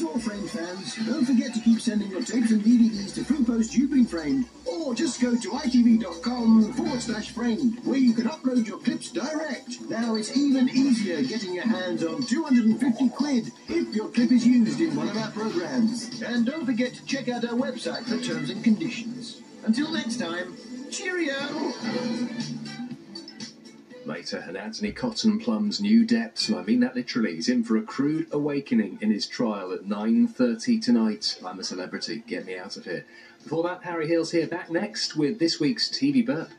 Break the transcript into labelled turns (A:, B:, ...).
A: more Framed fans, don't forget to keep sending your tapes and DVDs to Free Post You've Been Framed, or just go to itv.com forward slash framed, where you can upload your clips direct. Now it's even easier getting your hands on 250 quid if your clip is used in one of our programs. And don't forget to check out our website for terms and conditions. Until next time, cheerio!
B: Later, and Antony Cotton plumbs new depths, and I mean that literally. He's in for a crude awakening in his trial at 9.30 tonight. I'm a celebrity. Get me out of here. Before that, Harry Hill's here back next with this week's TV Burp.